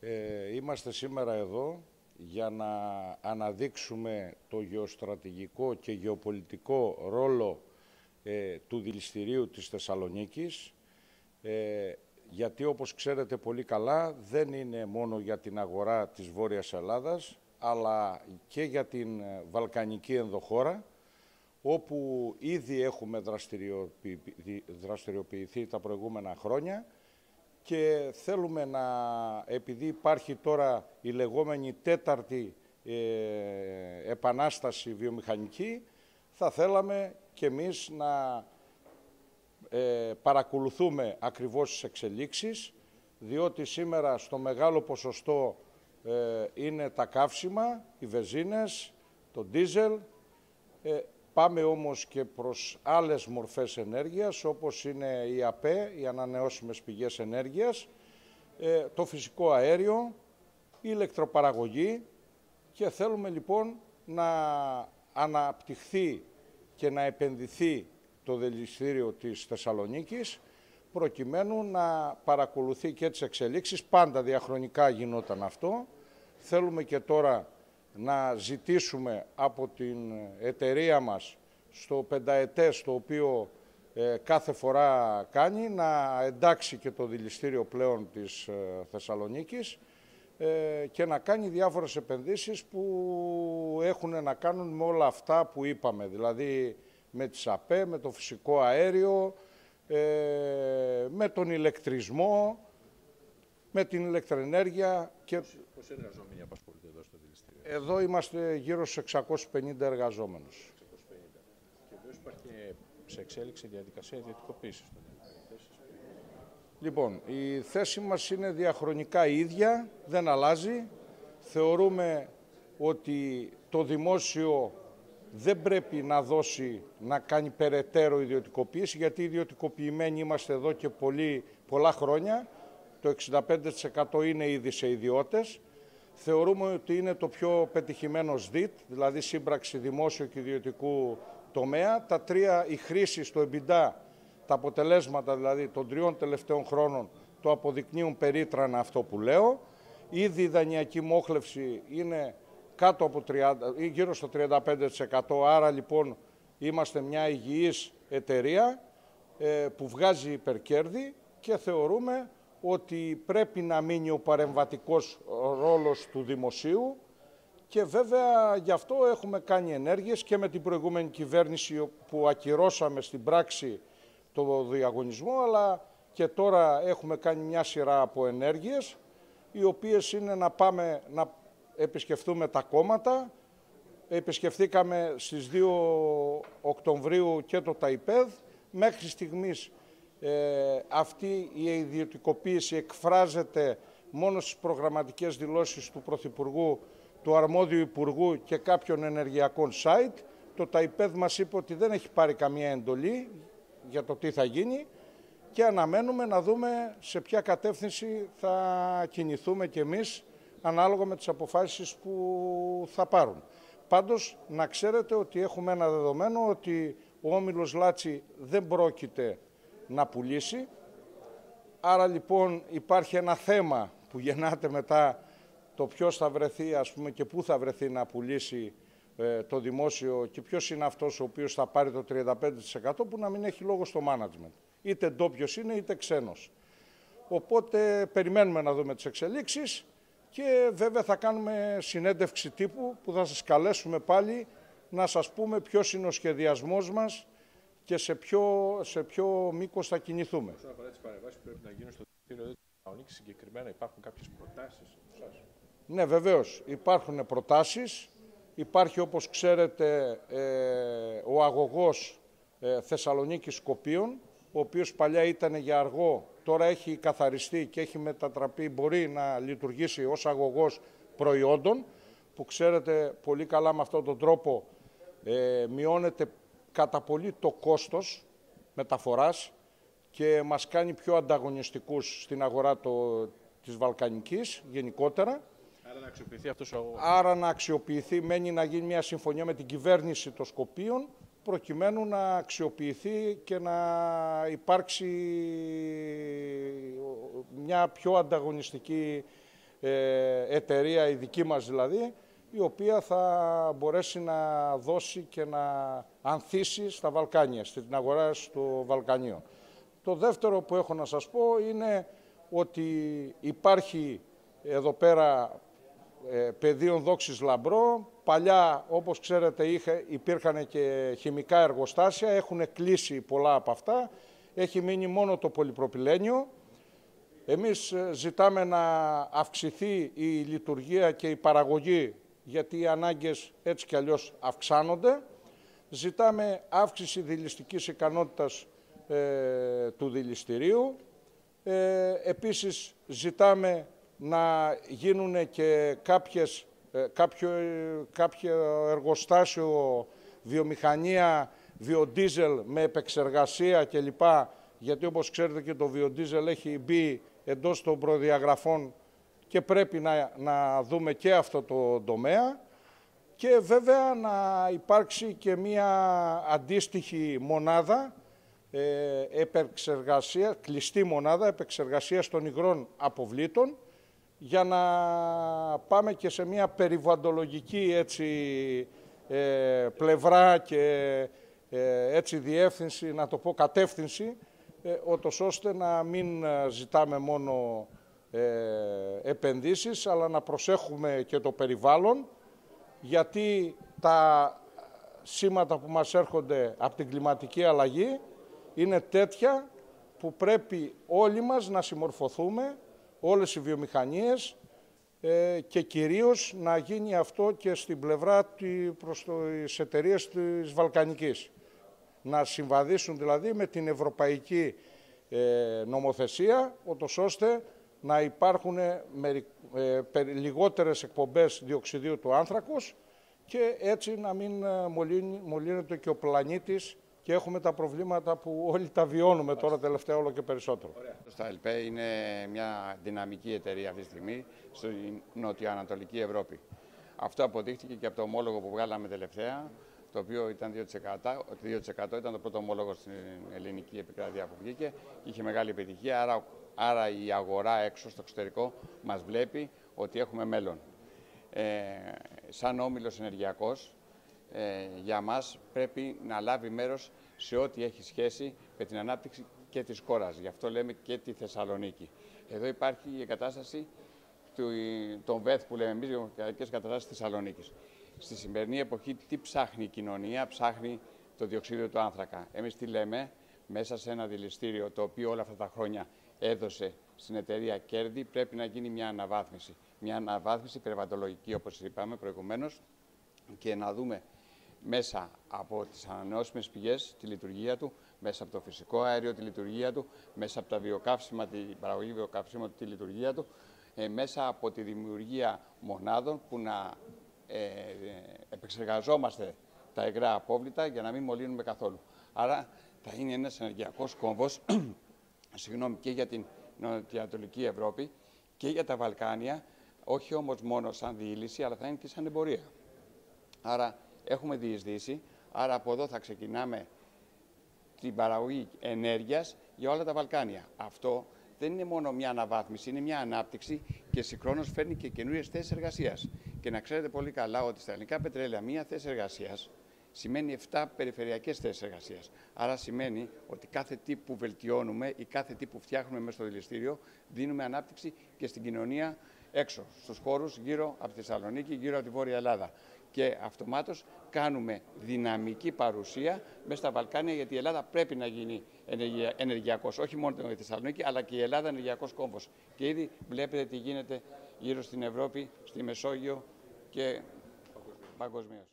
Ε, είμαστε σήμερα εδώ για να αναδείξουμε το γεωστρατηγικό και γεωπολιτικό ρόλο ε, του δηληστηρίου της Θεσσαλονίκης, ε, γιατί όπως ξέρετε πολύ καλά δεν είναι μόνο για την αγορά της Βόρειας Ελλάδας, αλλά και για την ε, Βαλκανική ενδοχώρα, όπου ήδη έχουμε δραστηριοποιηθεί τα προηγούμενα χρόνια και θέλουμε να, επειδή υπάρχει τώρα η λεγόμενη τέταρτη ε, επανάσταση βιομηχανική, θα θέλαμε και εμείς να ε, παρακολουθούμε ακριβώς τις εξελίξεις, διότι σήμερα στο μεγάλο ποσοστό ε, είναι τα καύσιμα, οι βεζίνες, το ντίζελ, ε, Πάμε όμως και προς άλλες μορφές ενέργειας, όπως είναι η ΑΠΕ, οι ανανεώσιμες πηγές ενέργειας, ε, το φυσικό αέριο, η ηλεκτροπαραγωγή και θέλουμε λοιπόν να αναπτυχθεί και να επενδυθεί το δελιστήριο της Θεσσαλονίκης προκειμένου να παρακολουθεί και τις εξελίξεις. Πάντα διαχρονικά γινόταν αυτό. Θέλουμε και τώρα να ζητήσουμε από την εταιρεία μας στο πενταετές το οποίο ε, κάθε φορά κάνει να εντάξει και το δηληστήριο πλέον της ε, Θεσσαλονίκης ε, και να κάνει διάφορες επενδύσεις που έχουν να κάνουν με όλα αυτά που είπαμε, δηλαδή με τις ΑΠΕ, με το φυσικό αέριο, με τον ηλεκτρισμό, με την ηλεκτροενέργεια. Και... Πόσοι εργαζόμενοι απασχολούνται εδώ στο δηληστήριο. Εδώ είμαστε γύρω στους 650 εργαζόμενους. 650. Και εδώ υπάρχει σε εξέλιξη διαδικασία ιδιωτικοποίησης των Λοιπόν, η θέση μας είναι διαχρονικά ίδια, δεν αλλάζει. Θεωρούμε ότι το δημόσιο δεν πρέπει να δώσει, να κάνει περαιτέρω ιδιωτικοποίηση, γιατί ιδιωτικοποιημένοι είμαστε εδώ και πολύ, πολλά χρόνια το 65% είναι ήδη σε ιδιώτες. Θεωρούμε ότι είναι το πιο πετυχημένο ΣΔΙΤ, δηλαδή σύμπραξη δημόσιο και ιδιωτικού τομέα. Τα τρία, η χρήση στο εμπιντά, τα αποτελέσματα δηλαδή των τριών τελευταίων χρόνων το αποδεικνύουν περίτρανα αυτό που λέω. Ήδη η δανειακή μόχλευση είναι κάτω από 30, ή γύρω στο 35%, άρα λοιπόν είμαστε μια υγιής εταιρεία ε, που βγάζει υπερκέρδη και θεωρούμε ότι πρέπει να μείνει ο παρεμβατικός ρόλος του δημοσίου και βέβαια γι' αυτό έχουμε κάνει ενέργειες και με την προηγούμενη κυβέρνηση που ακυρώσαμε στην πράξη το διαγωνισμό, αλλά και τώρα έχουμε κάνει μια σειρά από ενέργειες, οι οποίες είναι να πάμε να επισκεφτούμε τα κόμματα. Επισκεφθήκαμε στις 2 Οκτωβρίου και το ΤΑΙΠΕΔ. Μέχρι στιγμής ε, αυτή η ιδιωτικοποίηση εκφράζεται μόνο στις προγραμματικές δηλώσεις του Πρωθυπουργού, του αρμόδιου Υπουργού και κάποιων ενεργειακών site. Το ΤΑΙΠΕΔ μας είπε ότι δεν έχει πάρει καμία εντολή για το τι θα γίνει και αναμένουμε να δούμε σε ποια κατεύθυνση θα κινηθούμε κι εμείς ανάλογα με τις αποφάσεις που θα πάρουν. Πάντως να ξέρετε ότι έχουμε ένα δεδομένο ότι ο Όμιλος Λάτσι δεν πρόκειται να πουλήσει. Άρα λοιπόν υπάρχει ένα θέμα που γεννάται μετά το ποιος θα βρεθεί ας πούμε και πού θα βρεθεί να πουλήσει ε, το δημόσιο και ποιος είναι αυτός ο οποίος θα πάρει το 35% που να μην έχει λόγο στο management. Είτε ντόπιος είναι είτε ξένος. Οπότε περιμένουμε να δούμε τις εξελίξεις και βέβαια θα κάνουμε συνέντευξη τύπου που θα σας καλέσουμε πάλι να σας πούμε ποιος είναι ο σχεδιασμός μας και σε ποιο, σε ποιο μήκος θα κινηθούμε. Όσον αφορά τις παρεμβάσεις που πρέπει να γίνουν στο δικαστήριο της συγκεκριμένα υπάρχουν κάποιες προτάσεις Ναι, βεβαίως. Υπάρχουν προτάσεις. Υπάρχει, όπως ξέρετε, ε, ο αγωγός ε, Θεσσαλονίκης Σκοπίων, ο οποίος παλιά ήταν για αργό, τώρα έχει καθαριστεί και έχει μετατραπεί, μπορεί να λειτουργήσει ως αγωγός προϊόντων, που ξέρετε πολύ καλά με αυτόν τον τρόπο ε, μειώνεται κατά πολύ το κόστος μεταφοράς και μας κάνει πιο ανταγωνιστικούς στην αγορά το, της Βαλκανικής γενικότερα. Άρα να αξιοποιηθεί αυτός ο Άρα να αξιοποιηθεί, μένει να γίνει μια συμφωνία με την κυβέρνηση των Σκοπίων προκειμένου να αξιοποιηθεί και να υπάρξει μια πιο ανταγωνιστική εταιρεία, η δική μας δηλαδή, η οποία θα μπορέσει να δώσει και να ανθίσει στα Βαλκάνια, στην αγορά στο Βαλκανίο. Το δεύτερο που έχω να σας πω είναι ότι υπάρχει εδώ πέρα ε, πεδίων δόξης λαμπρό. Παλιά, όπως ξέρετε, είχε, υπήρχαν και χημικά εργοστάσια, έχουν κλείσει πολλά από αυτά. Έχει μείνει μόνο το πολυπροπυλένιο. Εμείς ε, ζητάμε να αυξηθεί η λειτουργία και η παραγωγή, γιατί οι ανάγκες έτσι κι αλλιώς αυξάνονται. Ζητάμε αύξηση δηληστικής ικανότητας ε, του δηληστηρίου. Ε, επίσης ζητάμε να γίνουν και κάποιες, ε, κάποιο, κάποιο εργοστάσιο βιομηχανία βιοντίζελ με επεξεργασία κλπ. Γιατί όπως ξέρετε και το βιοντίζελ έχει μπει εντός των προδιαγραφών και πρέπει να, να δούμε και αυτό το τομέα και βέβαια να υπάρξει και μία αντίστοιχη μονάδα ε, επεξεργασία, κλειστή μονάδα επεξεργασίας των υγρών αποβλήτων για να πάμε και σε μια περιβαντολογική έτσι, ε, πλευρά και ε, έτσι διεύθυνση, να το πω κατεύθυνση, ε, ώστε να μην ζητάμε μόνο ε, επενδύσεις, αλλά να προσέχουμε και το περιβάλλον, γιατί τα σήματα που μας έρχονται από την κλιματική αλλαγή είναι τέτοια που πρέπει όλοι μας να συμμορφωθούμε, όλες οι βιομηχανίες ε, και κυρίως να γίνει αυτό και στην πλευρά προς τις εταιρείες της Βαλκανικής. Να συμβαδίσουν δηλαδή με την ευρωπαϊκή ε, νομοθεσία, ώστε να υπάρχουν ε, λιγότερες εκπομπές διοξιδίου του άνθρακος και έτσι να μην μολύνεται και ο πλανήτης και έχουμε τα προβλήματα που όλοι τα βιώνουμε τώρα τελευταία όλο και περισσότερο. Το ΕΛΠΕ είναι μια δυναμική εταιρεία αυτή τη στιγμή στην νοτιοανατολική Ευρώπη. Αυτό αποδείχτηκε και από το ομόλογο που βγάλαμε τελευταία, το οποίο ήταν 2%, 2% ήταν το πρώτο ομόλογο στην ελληνική επικράτεια που βγήκε και είχε μεγάλη επιτυχία, άρα, άρα η αγορά έξω στο εξωτερικό μας βλέπει ότι έχουμε μέλλον. Ε, σαν όμιλος ενεργειακός, ε, για μας πρέπει να λάβει μέρος σε ό,τι έχει σχέση με την ανάπτυξη και της χώρας. Γι' αυτό λέμε και τη Θεσσαλονίκη. Εδώ υπάρχει η εγκατάσταση του, των ΒΕΘ που λέμε εμείς, οι καταστάσεις της Θεσσαλονίκης. Στη σημερινή εποχή τι ψάχνει η κοινωνία, ψάχνει το διοξείδιο του άνθρακα. Εμείς τι λέμε, μέσα σε ένα δηληστήριο το οποίο όλα αυτά τα χρόνια έδωσε στην εταιρεία κέρδη, πρέπει να γίνει μια αναβάθμιση. Μια αναβάθμιση περιβαλλοντολογική, όπως είπαμε προηγουμένως, και να δούμε μέσα από τις ανανεώσιμες πηγές τη λειτουργία του, μέσα από το φυσικό αέριο τη λειτουργία του, μέσα από τα βιοκαύσιμα, την παραγωγή βιοκαύσιμα τη λειτουργία του, ε, μέσα από τη δημιουργία μονάδων που να ε, επεξεργαζόμαστε τα υγρά απόβλητα για να μην μολύνουμε καθόλου. Άρα θα είναι ένας ενεργειακός κόμβος συγγνώμη, και για την Νοτιοανατολική Ευρώπη και για τα Βαλκάνια, όχι όμως μόνο σαν διήλυση, αλλά θα είναι και σαν εμπορία. Άρα έχουμε διεισδύσει, άρα από εδώ θα ξεκινάμε την παραγωγή ενέργειας για όλα τα Βαλκάνια. Αυτό δεν είναι μόνο μια αναβάθμιση, είναι μια ανάπτυξη και συγχρόνως φέρνει και καινούριες θέσεις εργασίας. Και να ξέρετε πολύ καλά ότι στα ελληνικά πετρέλαια μία θέση εργασίας σημαίνει 7 περιφερειακές θέσεις εργασίας. Άρα σημαίνει ότι κάθε τι που βελτιώνουμε ή κάθε τι που φτιάχνουμε μέσα στο δηληστήριο δίνουμε ανάπτυξη και στην κοινωνία έξω, στους χώρους γύρω από τη Θεσσαλονίκη, γύρω από τη Βόρεια Ελλάδα και αυτομάτως κάνουμε δυναμική παρουσία μέσα στα Βαλκάνια γιατί η Ελλάδα πρέπει να γίνει ενεργειακός, όχι μόνο η Θεσσαλονίκη αλλά και η Ελλάδα ενεργειακός κόμβος. Και ήδη βλέπετε τι γίνεται γύρω στην Ευρώπη, στη Μεσόγειο και παγκοσμίως.